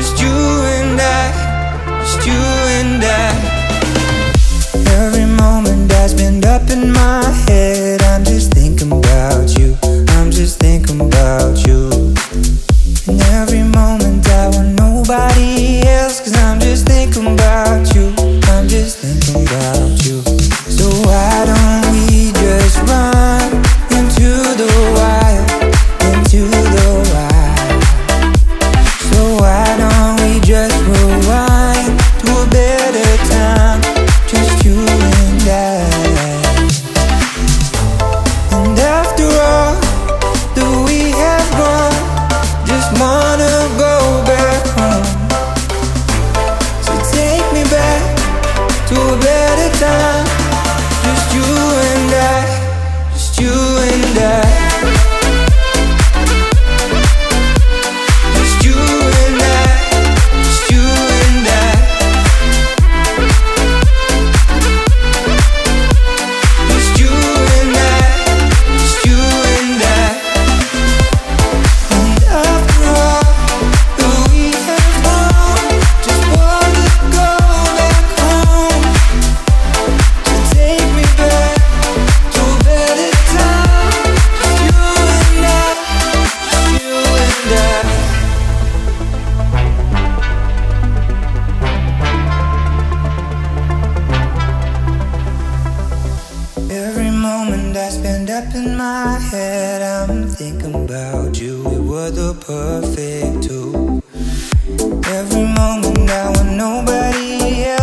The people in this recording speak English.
Just you and I, just you and I. Every moment I spend up in my head. I'm just thinking about you, I'm just thinking about you. And every moment I want nobody else Cause I'm just thinking about you, I'm just thinking about you Every moment I spend up in my head, I'm thinking about you. We were the perfect two. Every moment I want nobody else,